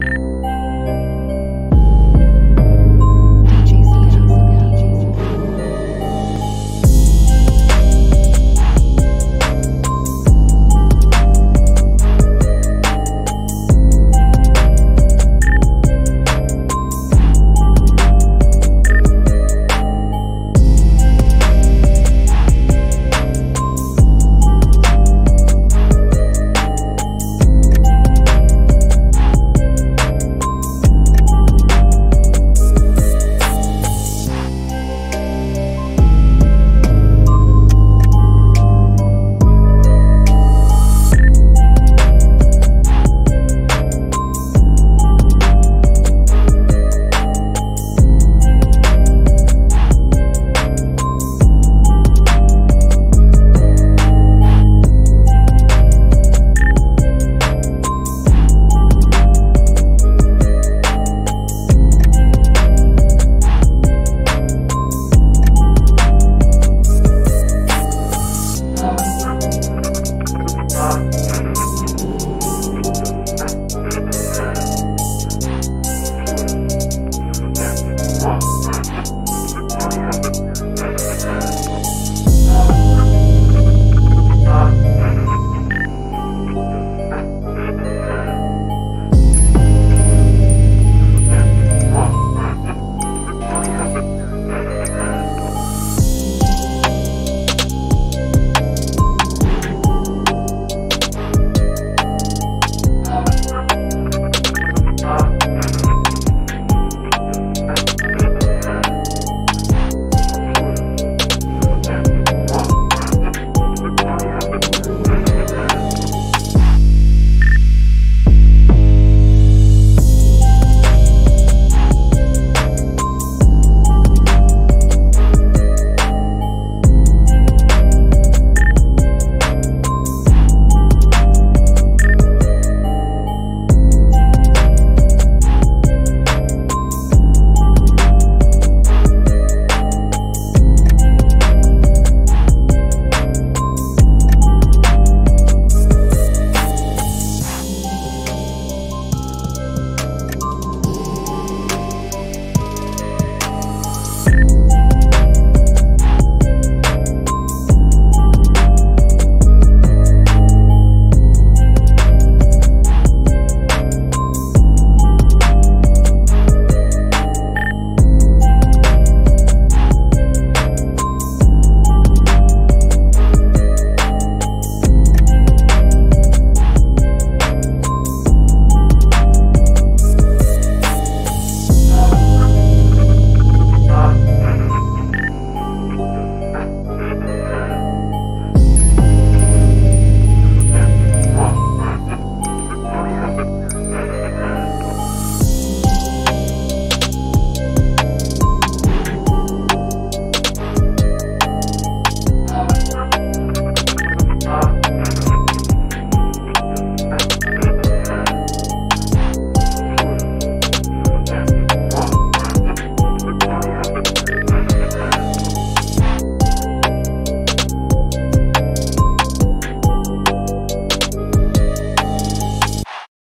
you さ